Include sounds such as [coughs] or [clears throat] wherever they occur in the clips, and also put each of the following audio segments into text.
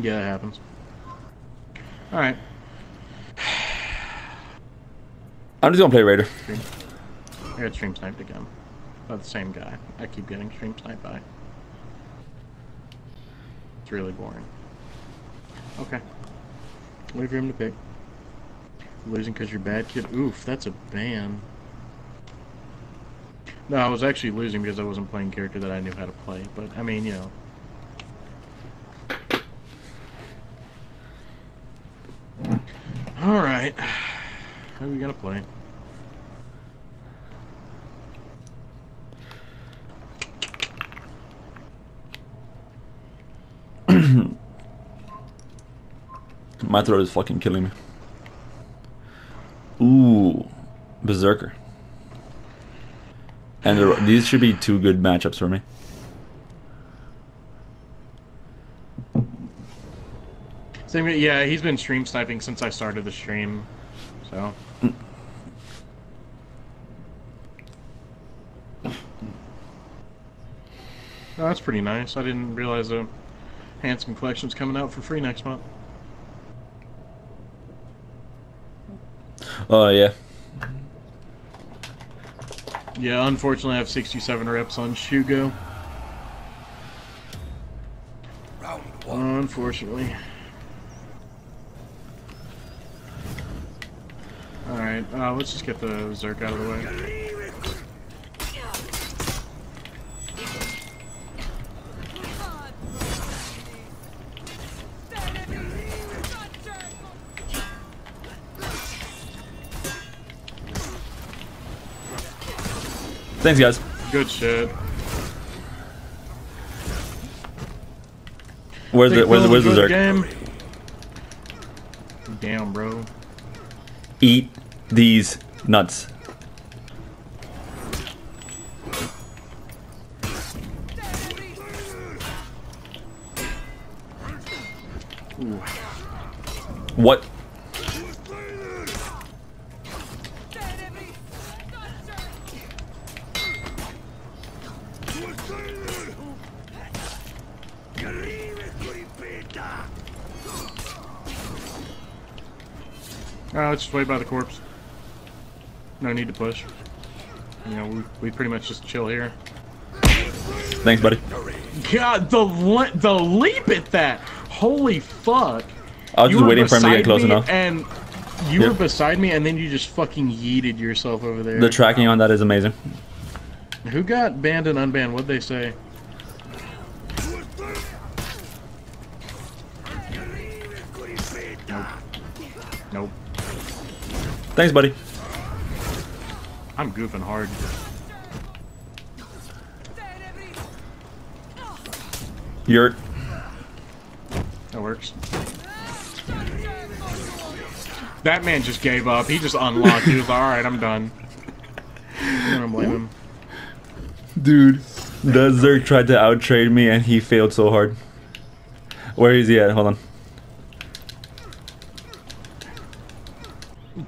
Yeah, it happens. Alright. I'm just gonna play Raider. I got stream sniped again. By the same guy. I keep getting stream sniped by. It's really boring. Okay. Wait for him to pick. Losing because you're bad kid. Oof, that's a ban. No, I was actually losing because I wasn't playing character that I knew how to play. But, I mean, you know. Alright. How are we gonna play? [clears throat] My throat is fucking killing me. Ooh, Berserker. And the, these should be two good matchups for me. Same, yeah, he's been stream sniping since I started the stream, so. Oh, that's pretty nice. I didn't realize the Handsome Collection's coming out for free next month. Oh yeah. Yeah, unfortunately I have 67 reps on Shugo. Round one. Unfortunately. Alright, uh, let's just get the Zerk out of the way. Thanks, guys. Good shit. Where's the where's the, where's the Zerk? game? Damn, bro. Eat these nuts. What? Uh, let's just wait by the corpse. No need to push. You know, we, we pretty much just chill here. Thanks, buddy. God, the le the leap at that! Holy fuck! I was You just waiting for him to get close enough. And you Yep. were beside me, and then you just fucking yeeted yourself over there. The tracking on that is amazing. Who got banned and unbanned? What'd they say? Nope. Nope. Thanks, buddy. I'm goofing hard. Yurt. That works. That man just gave up. He just unlocked. He was like, alright, I'm done. I don't blame him. Dude. The Zerk tried to outtrade me and he failed so hard. Where is he at? Hold on.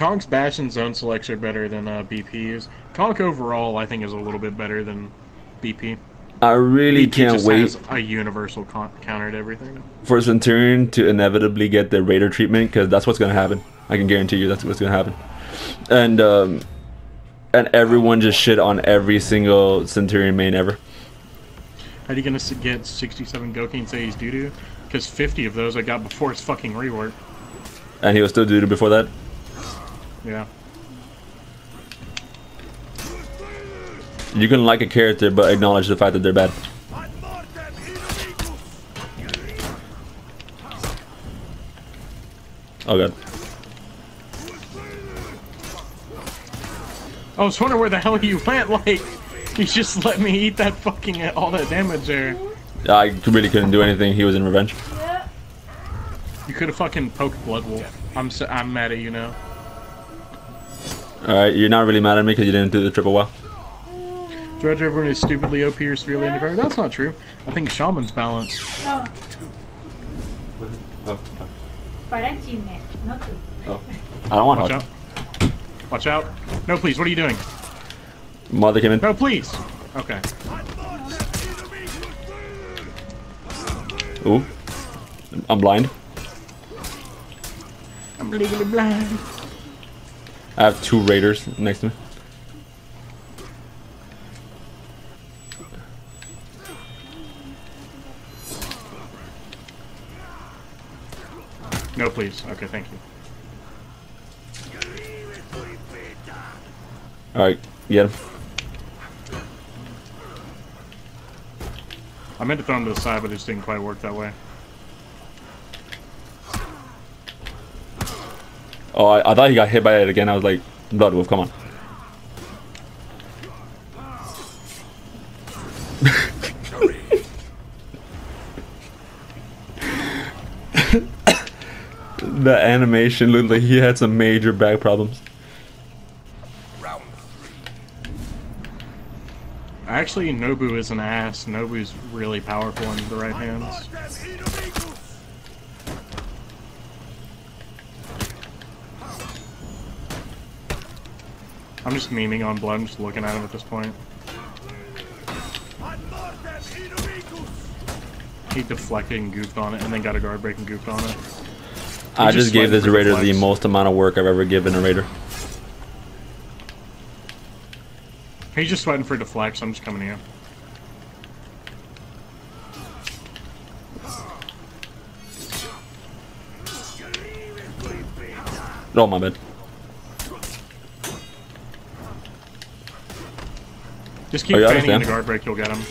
Conk's bash and zone selects are better than uh, BP's. Conk overall, I think, is a little bit better than BP. I really BP can't wait a universal con- counter to everything. for Centurion to inevitably get the Raider treatment because that's what's gonna happen. I can guarantee you that's what's gonna happen. And um, and everyone just shit on every single Centurion main ever. How are you gonna get 67 Goki and say he's doo doo? Because 50 of those I got before his fucking rework. And he was still doo before that. Yeah. You can like a character but acknowledge the fact that they're bad. Oh god. I was wondering where the hell you went. [laughs] Like, you just let me eat that fucking uh, all that damage there. I really couldn't do anything. He was in revenge. You could have fucking poked Blood Wolf. I'm s I'm mad at you now. Alright, you're not really mad at me because you didn't do the triple well. Judge everyone is stupidly OP or severely underpowered. That's not true. I think Shaman's balanced. Oh. No, para chisme, no tú. Oh. I don't want Watch hard. out. Watch out. No, please. What are you doing? Mother came in. No, please. Okay. Ooh. I'm blind. I'm legally blind. I have two raiders next to me. No, please. Okay, thank you. All right, get him. I meant to throw him to the side, but it just didn't quite work that way. Oh, I, I thought he got hit by it again. I was like, Blood Wolf, come on. [laughs] the animation looked like he had some major back problems. Actually, Nobu is an ass. Nobu's really powerful in the right hands. I'm just memeing on Blood. I'm just looking at him at this point. He deflected and goofed on it, and then got a guard break and goofed on it. I just just gave this raider the most amount of work I've ever given a raider. He's just sweating for deflects. I'm just coming you. Oh my bad. Just oh, keep Oh, you fanning in the guard break, you'll get him.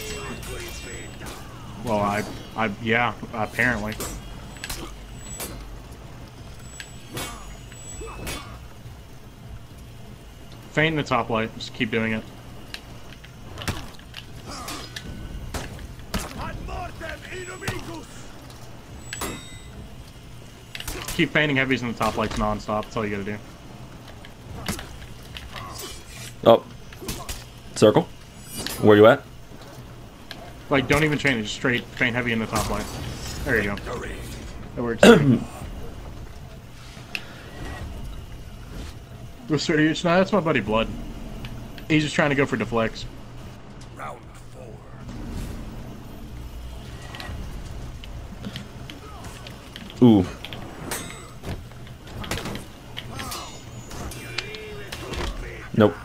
Well, I, I, yeah, apparently. Feint in the top light, just keep doing it. Keep feigning heavies in the top lights non-stop, that's all you gotta do. Oh. Circle. Where you at? Like, don't even chain it, just straight feint heavy in the top line. There you go. That works. [coughs] It's not, that's my buddy Blood. He's just trying to go for deflects. Round four. Ooh. Nope.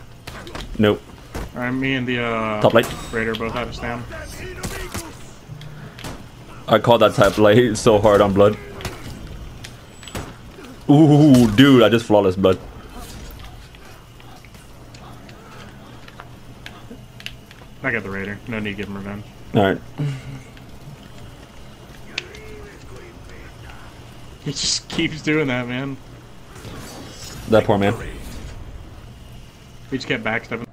Nope. Alright, me and the uh, Top light. Raider both had to stand. I called that type light so hard on blood. Ooh, dude, I just flawless blood. I got the Raider. No need to give him revenge. Alright. He just keeps doing that, man. That poor man. He just kept backstepping.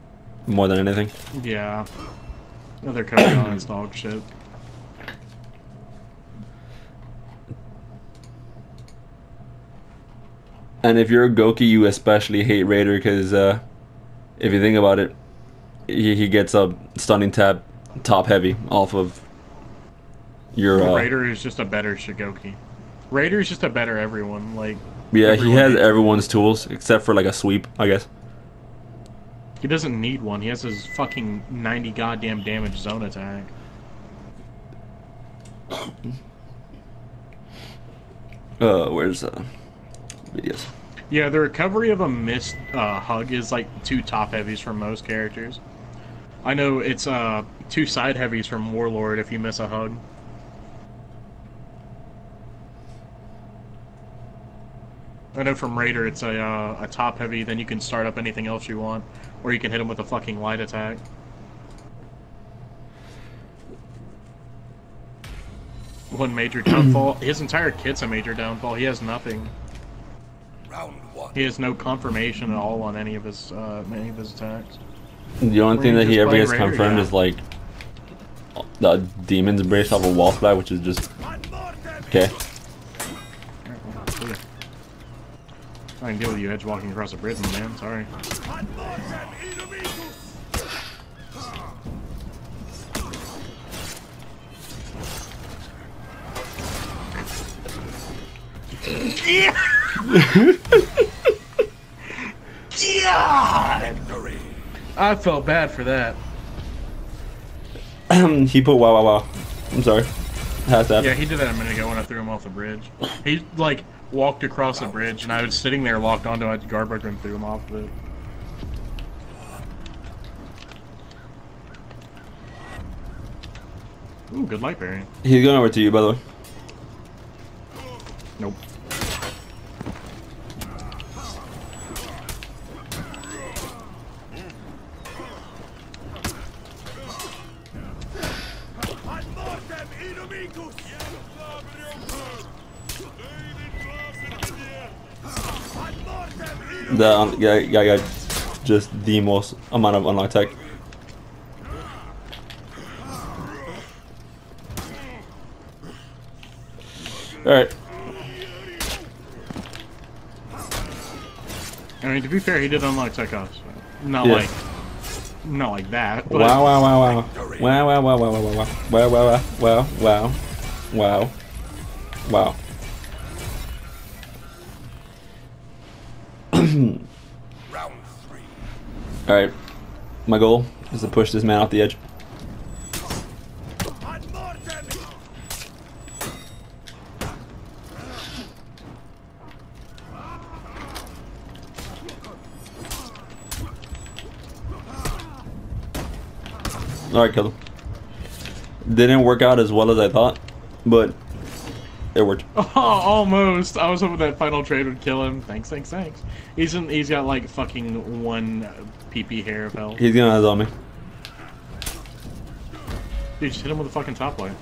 More than anything. Yeah. Another coach on his dog shit. And if you're a Goki, you especially hate Raider because uh, if you think about it, he, he gets a stunning tap top heavy off of your. Uh, Raider is just a better Shugoki. Raider is just a better everyone. Like, yeah, he has everyone's tools except for like a sweep, I guess. He doesn't need one. He has his fucking 90 goddamn damage zone attack. [coughs] Uh, where's uh, videos? Yeah, the recovery of a missed uh, hug is like two top heavies for most characters. I know it's uh two side heavies from Warlord if you miss a hug. I know from Raider it's a uh, a top heavy, then you can start up anything else you want, or you can hit him with a fucking light attack. One major [clears throat] downfall. His entire kit's a major downfall. He has nothing. Round one. He has no confirmation at all on any of his uh, any of his attacks. The only Or thing that he ever gets Raider, confirmed yeah. is like the demon's brace off a wall splat, which is just okay. I can deal with you edge walking across a bridge, man. Sorry. Victory. [laughs] I felt bad for that. [clears throat] he put wow wow wow. I'm sorry. Has to happen. Yeah, he did that a minute ago when I threw him off the bridge. He like walked across a bridge, and I was sitting there locked onto a guard breaker and threw him off of it. Ooh, good light bearing. He's going over to you, by the way. The um, yeah, yeah, yeah, just the most amount of unlocked tech. All right. I mean, to be fair, he did unlock Tekos. Not Yeah. like, not like that. But Wow! Wow! Wow! Wow! Wow! Wow! Wow! Wow! Wow! Wow! Wow! Wow! Wow! Wow! Wow! Wow! All right. My goal is to push this man off the edge. All right, killed him. Didn't work out as well as I thought, but it worked. Oh, [laughs] almost. I was hoping that final trade would kill him. Thanks, thanks, thanks. He's in, he's got like fucking one uh, PP hair of health. He's gonna on me. Dude, just hit him with a fucking top light.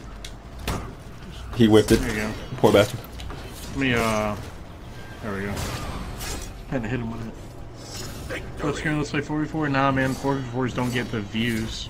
He whipped it. There you go. Poor bastard. Let me, uh... There we go. Had to hit him with it. Let's go, let's play 4v4. Nah, man, 4v4s don't get the views.